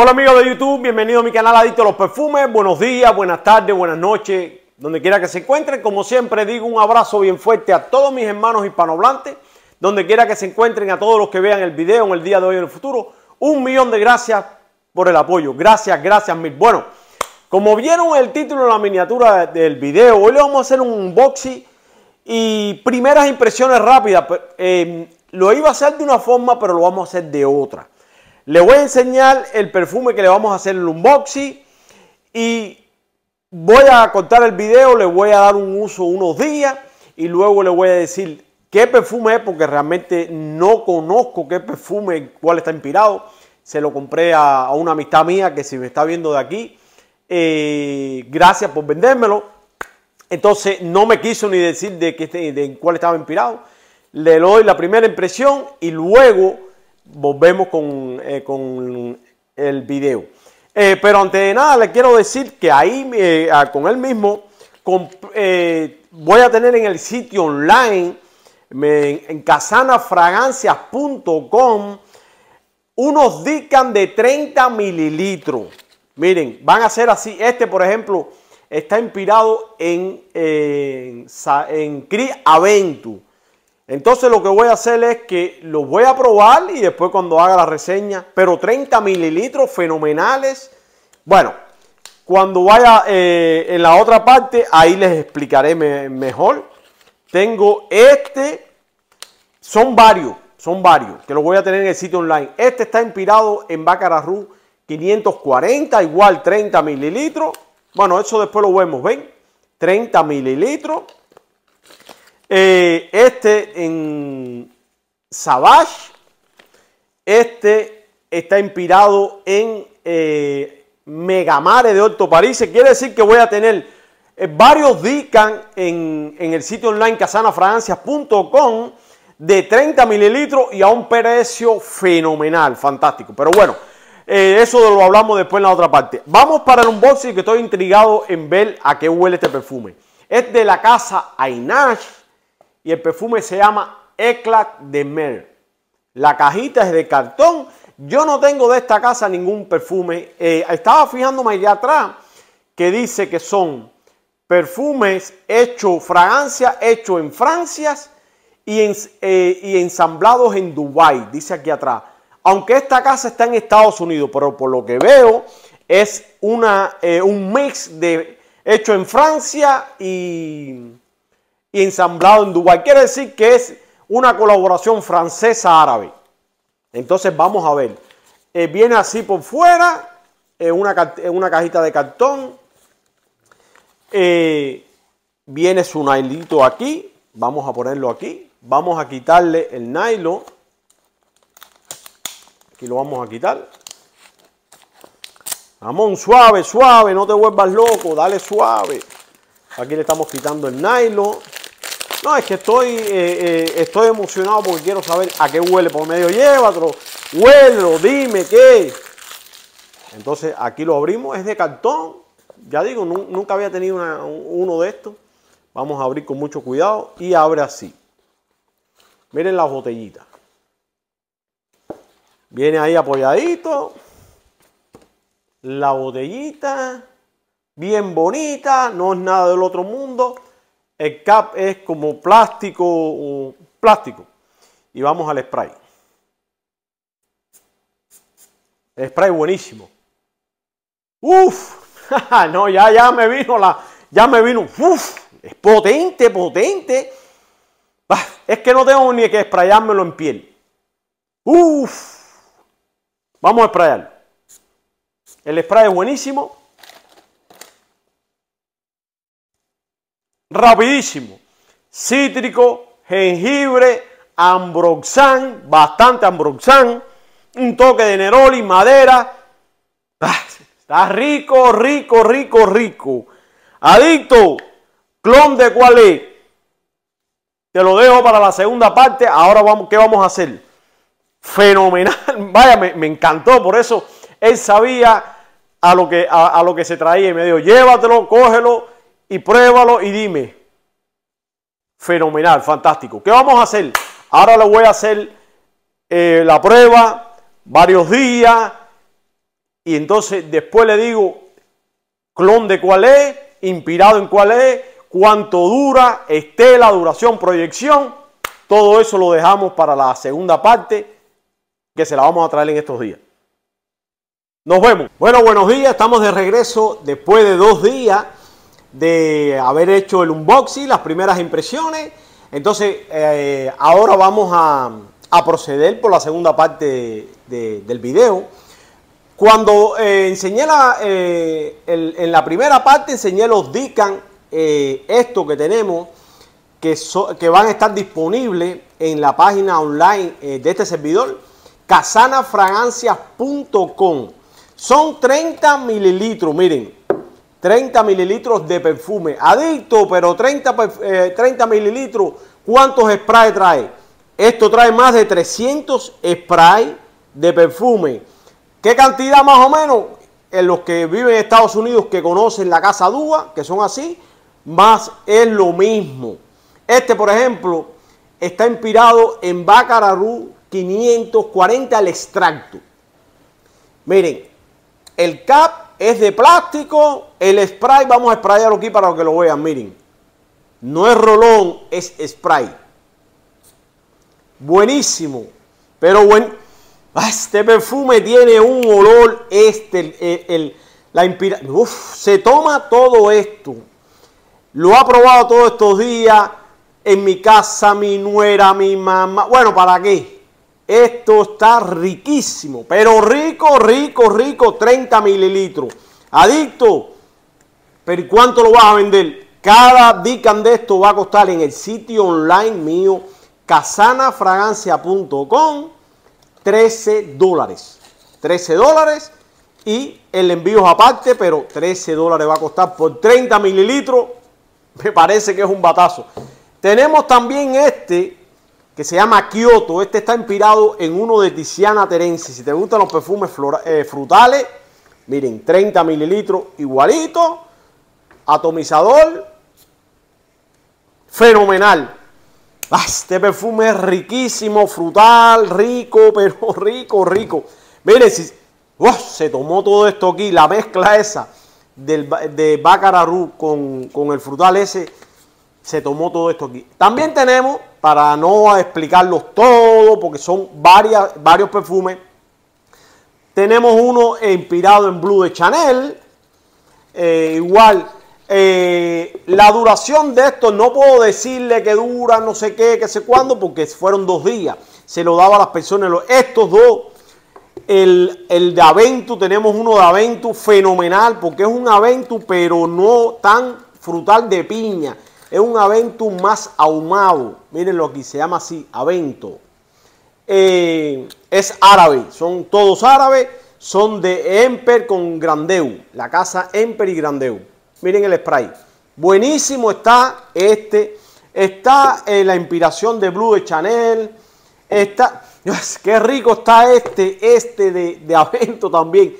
Hola amigos de YouTube, bienvenido a mi canal Adicto a los Perfumes. Buenos días, buenas tardes, buenas noches, donde quiera que se encuentren. Como siempre digo un abrazo bien fuerte a todos mis hermanos hispanohablantes, donde quiera que se encuentren, a todos los que vean el video en el día de hoy en el futuro. Un millón de gracias por el apoyo. Gracias, gracias mil. Bueno, como vieron el título en la miniatura del video, hoy le vamos a hacer un unboxing y primeras impresiones rápidas. Eh, lo iba a hacer de una forma, pero lo vamos a hacer de otra. Le voy a enseñar el perfume que le vamos a hacer el unboxing y voy a cortar el video, le voy a dar un uso unos días y luego le voy a decir qué perfume es porque realmente no conozco qué perfume, cuál está inspirado. Se lo compré a, una amistad mía que si me está viendo de aquí, eh, gracias por vendérmelo. Entonces no me quiso ni decir de, qué, de cuál estaba inspirado. Le doy la primera impresión y luego volvemos con, eh, con el video. Eh, pero antes de nada le quiero decir que ahí eh, con él mismo voy a tener en el sitio online en casanafragancias.com unos Dican de 30 mililitros. Miren, van a ser así. Este, por ejemplo, está inspirado en, en, en Cri Aventu. Entonces lo que voy a hacer es que los voy a probar y después cuando haga la reseña, pero 30 mililitros fenomenales. Bueno, cuando vaya eh, en la otra parte, ahí les explicaré mejor. Tengo este, son varios, son varios, que los voy a tener en el sitio online. Este está inspirado en Bacararru 540, igual 30 mililitros. Bueno, eso después lo vemos, ¿ven? 30 mililitros. Eh, este en Savage. Este está inspirado en eh, Megamare de Orto París. Quiere decir que voy a tener eh, varios Dican en, el sitio online casanafragancias.com de 30 mililitros y a un precio fenomenal, fantástico. Pero bueno, eso lo hablamos después en la otra parte. Vamos para el unboxing que estoy intrigado en ver a qué huele este perfume. Es de la casa Ainash y el perfume se llama Eclat de Mer. La cajita es de cartón. Yo no tengo de esta casa ningún perfume. Eh, estaba fijándome allá atrás que dice que son perfumes hechos, fragancia hecho en Francia y, eh, y ensamblados en Dubai, dice aquí atrás. Aunque esta casa está en Estados Unidos, pero por lo que veo es una, eh, un mix de hecho en Francia y, y ensamblado en Dubái. Quiere decir que es una colaboración francesa-árabe. Entonces vamos a ver. Eh, viene así por fuera, en una, una cajita de cartón. Eh, viene su nailito aquí. Vamos a ponerlo aquí. Vamos a quitarle el nylon. Aquí lo vamos a quitar. Ramón, suave, suave, no te vuelvas loco, dale suave. Aquí le estamos quitando el nylon. No, es que estoy, eh, eh, estoy emocionado porque quiero saber a qué huele por medio. Llévatelo, huelo, dime qué. Entonces aquí lo abrimos, es de cartón. Ya digo, nunca había tenido uno de estos. Vamos a abrir con mucho cuidado y abre así. Miren las botellitas. Viene ahí apoyadito. La botellita. Bien bonita. No es nada del otro mundo. El cap es como plástico, plástico. Y vamos al spray. El spray buenísimo. Uf, no, ya, ya me vino la, ya me vino, uf, es potente, potente. Es que no tengo ni que sprayármelo en piel. Uf, vamos a sprayar. El spray es buenísimo. Rapidísimo. Cítrico, jengibre, ambroxan, bastante ambroxan, un toque de neroli, madera. Ah, está rico, rico, rico, rico. Adicto, clon de cuál es. Te lo dejo para la segunda parte. Ahora vamos, ¿qué vamos a hacer? Fenomenal. Vaya, me, encantó. Por eso él sabía a lo que, a lo que se traía y me dijo, llévatelo, cógelo y pruébalo y dime. Fenomenal, fantástico. ¿Qué vamos a hacer? Ahora le voy a hacer eh, la prueba varios días y entonces después le digo clon de cuál es, inspirado en cuál es, cuánto dura, estela, duración, proyección. Todo eso lo dejamos para la segunda parte que se la vamos a traer en estos días. Nos vemos. Bueno, buenos días. Estamos de regreso después de dos días de haber hecho el unboxing, las primeras impresiones. Entonces, eh, ahora vamos a, proceder por la segunda parte del video. Cuando eh, enseñé la, eh, en la primera parte, enseñé los Dican, esto que tenemos, que, que van a estar disponibles en la página online de este servidor, casanafragancias.com. Son 30 mililitros, miren, 30 mililitros de perfume. Adicto, pero 30, 30 eh, mililitros, ¿cuántos sprays trae? Esto trae más de 300 sprays de perfume. ¿Qué cantidad más o menos? En los que viven en Estados Unidos que conocen la casa Dúa, que son así, más es lo mismo. Este, por ejemplo, está inspirado en Bacararú 540 el extracto. Miren, el cap es de plástico. El spray, vamos a sprayarlo aquí para que lo vean. Miren. No es rolón, es spray. Buenísimo. Pero bueno. Ah, este perfume tiene un olor. Este, el, la inspiración. Uf, se toma todo esto. Lo ha probado todos estos días. En mi casa, mi nuera, mi mamá. Bueno, ¿para qué? Esto está riquísimo, pero rico, rico, rico, 30 mililitros. Adicto, pero ¿cuánto lo vas a vender? Cada dican de esto va a costar en el sitio online mío, casanafragancia.com, 13 dólares. 13 dólares y el envío es aparte, pero 13 dólares va a costar por 30 mililitros. Me parece que es un batazo. Tenemos también este que se llama Kyoto. Este está inspirado en uno de Tiziana Terense. Si te gustan los perfumes eh, frutales, miren, 30 mililitros igualito, atomizador, fenomenal. Ah, este perfume es riquísimo, frutal, rico, pero rico, rico. Miren, si, se tomó todo esto aquí, la mezcla esa del, de Bacararú con, con el frutal ese, se tomó todo esto aquí. También tenemos para no explicarlos todos, porque son varias, varios perfumes. Tenemos uno inspirado en Blue de Chanel. Eh, igual, eh, la duración de esto no puedo decirle que dura no sé qué, que sé cuándo, porque fueron dos días. Se lo daba a las personas. Estos dos, el, el de Aventu, tenemos uno de Aventu fenomenal, porque es un Aventu, pero no tan frutal de piña es un Aventus más ahumado. Miren lo que se llama así, Avento. Eh, es árabe, son todos árabes. Son de Emper con Grandeu. La casa Emper y Grandeu. Miren el spray. Buenísimo está este. Está en la inspiración de Blue de Chanel. Está. Qué rico está este, este de, de Avento también.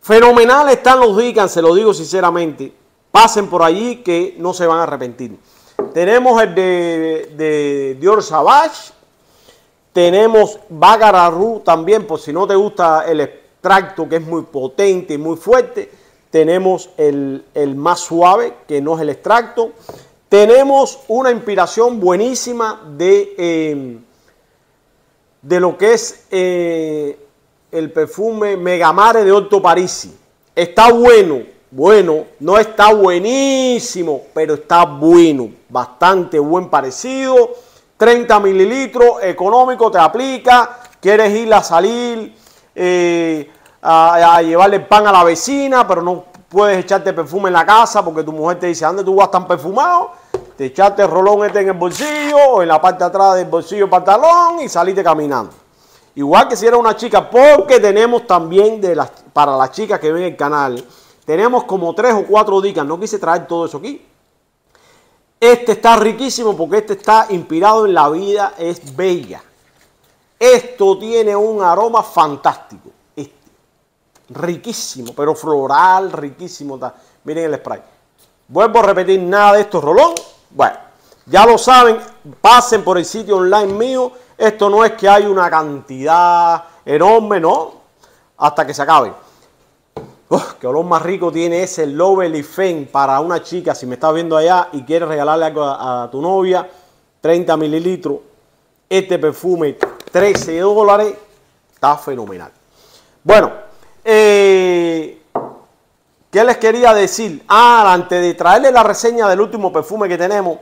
Fenomenal están los Dican, se lo digo sinceramente. Pasen por allí que no se van a arrepentir. Tenemos el de, Dior Savage. Tenemos Bagararú también, por si no te gusta el extracto que es muy potente y muy fuerte. Tenemos el, más suave, que no es el extracto. Tenemos una inspiración buenísima de, eh, de lo que es eh, el perfume Megamare de Otto Parisi. Está bueno, bueno, no está buenísimo, pero está bueno, bastante buen parecido. 30 mililitros, económico, te aplica. Quieres ir a salir eh, a, llevarle pan a la vecina, pero no puedes echarte perfume en la casa porque tu mujer te dice, ¿dónde tú vas tan perfumado? Te echaste el rolón este en el bolsillo o en la parte de atrás del bolsillo pantalón y saliste caminando. Igual que si eres una chica, porque tenemos también para las chicas que ven el canal, tenemos como tres o cuatro dicas. No quise traer todo eso aquí. Este está riquísimo porque este está inspirado en la vida es bella. Esto tiene un aroma fantástico. Este. Riquísimo, pero floral, riquísimo. Miren el spray. Vuelvo a repetir, nada de esto rolón. Bueno, ya lo saben, pasen por el sitio online mío. Esto no es que hay una cantidad enorme, no. hasta que se acabe. Qué olor más rico tiene ese Lovely Fame para una chica. Si me estás viendo allá y quieres regalarle algo a, tu novia, 30 mililitros. Este perfume, 13 dólares. Está fenomenal. Bueno, eh, ¿qué les quería decir? Ah, antes de traerle la reseña del último perfume que tenemos,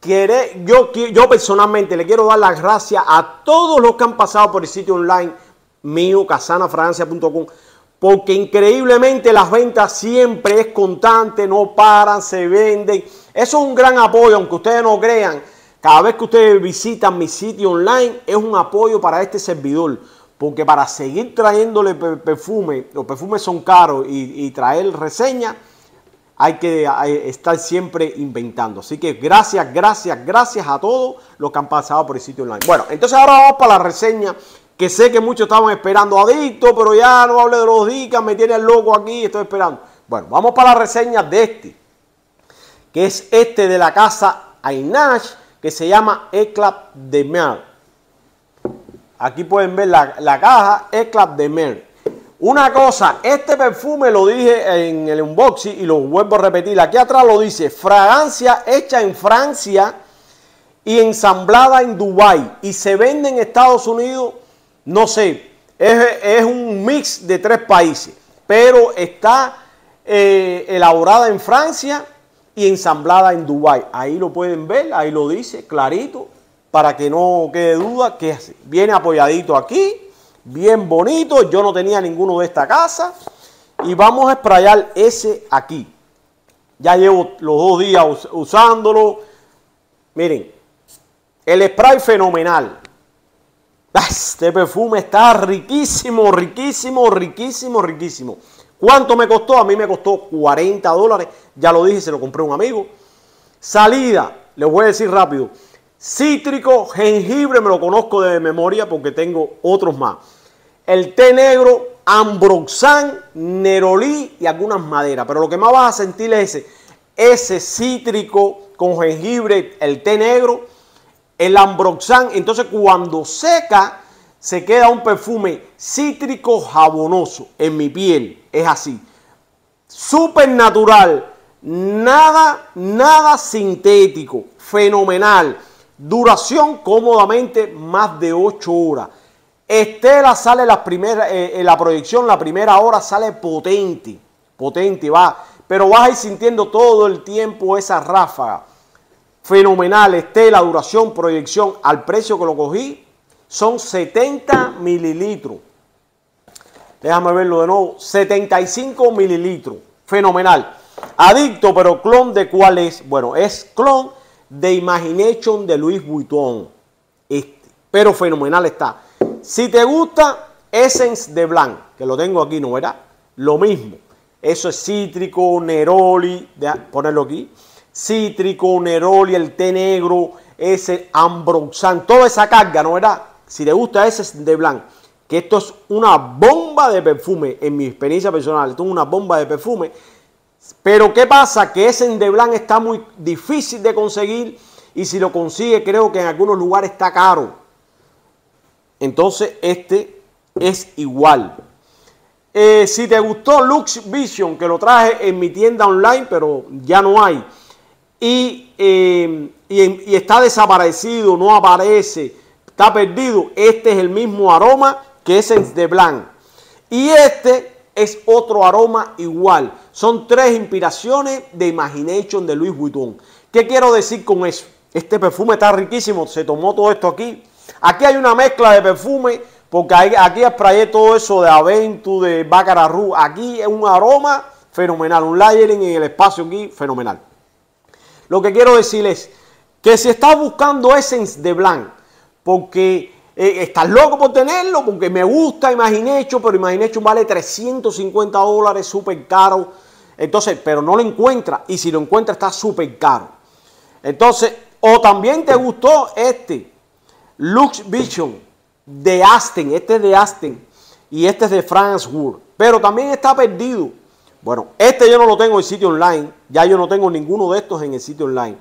quiere, yo, yo personalmente le quiero dar las gracias a todos los que han pasado por el sitio online mío, casanafrancia.com, porque increíblemente las ventas siempre es constante, no paran, se venden. Eso es un gran apoyo, aunque ustedes no crean. Cada vez que ustedes visitan mi sitio online, es un apoyo para este servidor. Porque para seguir trayéndole perfume, los perfumes son caros y, traer reseñas, hay que estar siempre inventando. Así que gracias, gracias, gracias a todos los que han pasado por el sitio online. Bueno, entonces ahora vamos para la reseña que sé que muchos estaban esperando adicto, pero ya no hable de los dicas, me tiene el loco aquí, estoy esperando. Bueno, vamos para la reseña de este, que es este de la casa Ainash, que se llama Eclap de Mer. Aquí pueden ver la, caja Eclap de Mer. Una cosa, este perfume lo dije en el unboxing y lo vuelvo a repetir. Aquí atrás lo dice, fragancia hecha en Francia y ensamblada en Dubai y se vende en Estados Unidos no sé, es, un mix de tres países, pero está eh, elaborada en Francia y ensamblada en Dubai. Ahí lo pueden ver, ahí lo dice clarito, para que no quede duda que viene apoyadito aquí, bien bonito. Yo no tenía ninguno de esta casa y vamos a sprayar ese aquí. Ya llevo los dos días usándolo. Miren, el spray fenomenal. Este perfume está riquísimo, riquísimo, riquísimo, riquísimo. ¿Cuánto me costó? A mí me costó 40 dólares. Ya lo dije, se lo compré a un amigo. Salida, les voy a decir rápido. Cítrico, jengibre, me lo conozco de memoria porque tengo otros más. El té negro, ambroxan, nerolí y algunas maderas. Pero lo que más vas a sentir es ese, ese cítrico con jengibre, el té negro el ambroxan, entonces cuando seca, se queda un perfume cítrico jabonoso en mi piel. Es así. Súper natural. Nada, nada sintético. Fenomenal. Duración cómodamente más de 8 horas. Estela sale la primera, eh, en la proyección, la primera hora sale potente. Potente, va. Pero vas a ir sintiendo todo el tiempo esa ráfaga fenomenal. Esté la duración, proyección al precio que lo cogí. Son 70 mililitros. Déjame verlo de nuevo. 75 mililitros. Fenomenal. Adicto, pero clon de cuál es. Bueno, es clon de Imagination de Luis Vuitton. Este. Pero fenomenal está. Si te gusta, Essence de Blanc, que lo tengo aquí, ¿no era? Lo mismo. Eso es cítrico, Neroli, ponerlo aquí cítrico, neroli, el té negro, ese ambroxan, toda esa carga, ¿no verdad? Si te gusta ese de blanc, que esto es una bomba de perfume, en mi experiencia personal, esto es una bomba de perfume. Pero ¿qué pasa? Que ese de blanc está muy difícil de conseguir y si lo consigue creo que en algunos lugares está caro. Entonces este es igual. Eh, si te gustó Lux Vision, que lo traje en mi tienda online, pero ya no hay Em, y, está desaparecido, no aparece, está perdido, este es el mismo aroma que es de Blanc. Y este es otro aroma igual. Son tres inspiraciones de Imagination de Louis Vuitton. ¿Qué quiero decir con eso? Este perfume está riquísimo, se tomó todo esto aquí. Aquí hay una mezcla de perfume, porque aquí sprayé todo eso de Aventu, de Baccarat Aquí es un aroma fenomenal, un layering en el espacio aquí fenomenal. Lo que quiero decir es que si estás buscando Essence de Blanc, porque eh, estás loco por tenerlo, porque me gusta Imagination, pero Imagination vale 350 dólares, súper caro. Entonces, pero no lo encuentras, y si lo encuentras está súper caro. Entonces, o también te gustó este, Lux Vision de Aston, este es de Aston, y este es de France World, pero también está perdido. Bueno, este yo no lo tengo en sitio online. Ya yo no tengo ninguno de estos en el sitio online.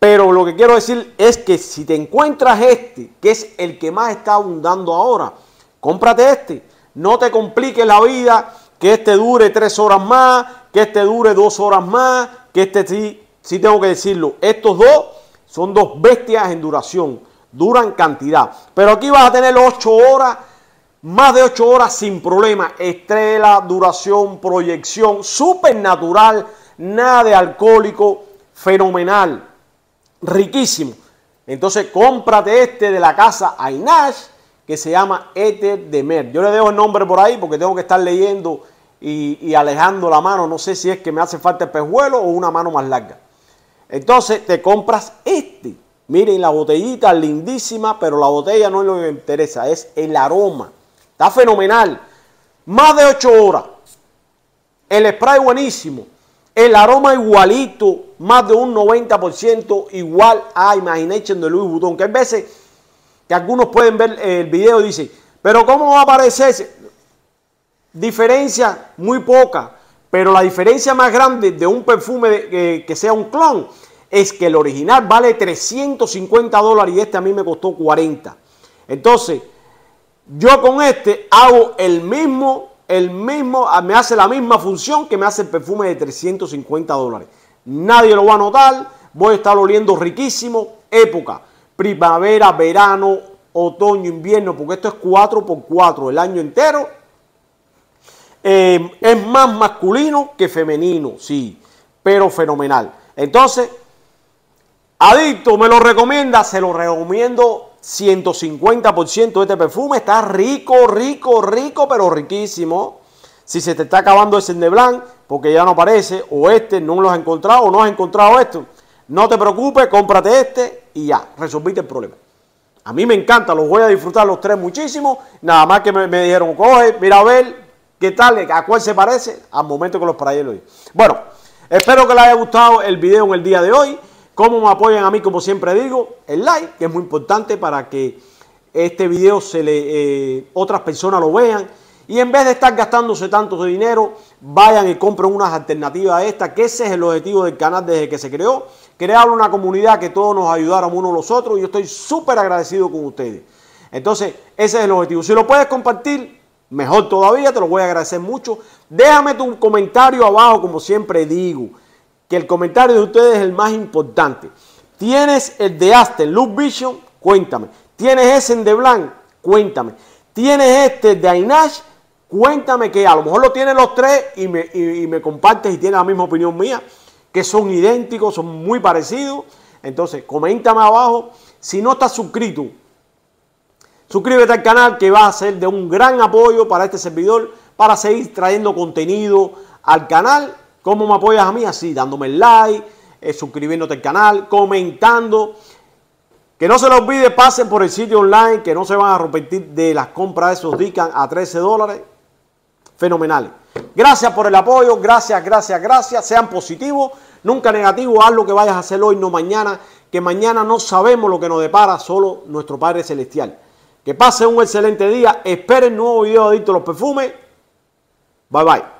Pero lo que quiero decir es que si te encuentras este, que es el que más está abundando ahora, cómprate este. No te compliques la vida, que este dure tres horas más, que este dure dos horas más, que este sí, sí tengo que decirlo. Estos dos son dos bestias en duración, duran cantidad. Pero aquí vas a tener ocho horas, más de ocho horas sin problema. Estrella, duración, proyección, súper natural, nada de alcohólico, fenomenal, riquísimo. Entonces cómprate este de la casa Ainash que se llama Éter de Mer. Yo le dejo el nombre por ahí porque tengo que estar leyendo y, alejando la mano. No sé si es que me hace falta el pejuelo o una mano más larga. Entonces te compras este. Miren la botellita lindísima, pero la botella no es lo que me interesa, es el aroma. Está fenomenal. Más de 8 horas. El spray buenísimo. El aroma igualito, más de un 90% igual a Imagination de Louis Vuitton. Que hay veces que algunos pueden ver el video y dicen, pero ¿cómo va a aparecer? Diferencia muy poca, pero la diferencia más grande de un perfume que, sea un clon es que el original vale 350 dólares y este a mí me costó 40. Entonces, yo con este hago el mismo el mismo, me hace la misma función que me hace el perfume de 350 dólares. Nadie lo va a notar, voy a estar oliendo riquísimo, época, primavera, verano, otoño, invierno, porque esto es 4x4 el año entero. Eh, es más masculino que femenino, sí, pero fenomenal. Entonces, Adicto me lo recomienda, se lo recomiendo 150% de este perfume. Está rico, rico, rico, pero riquísimo. Si se te está acabando ese de Blanc, porque ya no aparece, o este no lo has encontrado, o no has encontrado esto, no te preocupes, cómprate este y ya, resolviste el problema. A mí me encanta, los voy a disfrutar los tres muchísimo. Nada más que me, dijeron, coge, mira a ver qué tal, a cuál se parece, al momento que los para hoy. Bueno, espero que les haya gustado el video en el día de hoy. ¿Cómo me apoyan a mí? Como siempre digo, el like, que es muy importante para que este video se le, eh, otras personas lo vean. Y en vez de estar gastándose tanto dinero, vayan y compren unas alternativas a esta, que ese es el objetivo del canal desde que se creó. Crear una comunidad que todos nos ayudaron unos a los otros y yo estoy súper agradecido con ustedes. Entonces, ese es el objetivo. Si lo puedes compartir, mejor todavía, te lo voy a agradecer mucho. Déjame tu comentario abajo, como siempre digo que el comentario de ustedes es el más importante. ¿Tienes el de Aston Loop Vision? Cuéntame. ¿Tienes ese en de Blanc? Cuéntame. ¿Tienes este de Ainash? Cuéntame que a lo mejor lo tienen los tres y me, y me compartes y tienes la misma opinión mía, que son idénticos, son muy parecidos. Entonces, coméntame abajo. Si no estás suscrito, suscríbete al canal que va a ser de un gran apoyo para este servidor, para seguir trayendo contenido al canal ¿Cómo me apoyas a mí? Así, dándome like, eh, suscribiéndote al canal, comentando. Que no se les olvide, pasen por el sitio online, que no se van a arrepentir de las compras de esos Dican a 13 dólares. Fenomenales. Gracias por el apoyo, gracias, gracias, gracias. Sean positivos, nunca negativos. Haz lo que vayas a hacer hoy, no mañana. Que mañana no sabemos lo que nos depara, solo nuestro Padre Celestial. Que pasen un excelente día. Esperen nuevo video de Adicto los Perfumes. Bye bye.